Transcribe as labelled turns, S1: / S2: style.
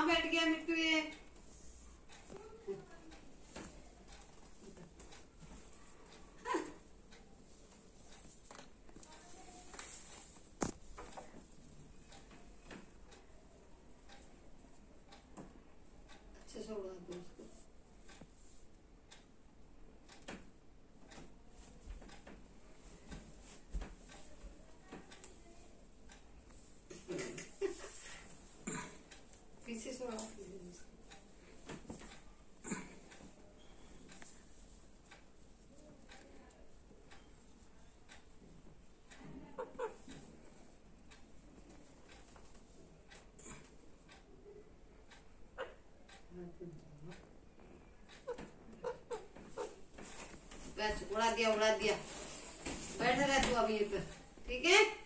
S1: कहाँ बैठ गया मिट्टू ये? This is not बस उड़ा दिया उड़ा दिया। बैठ रहा तू अभी ठीक है?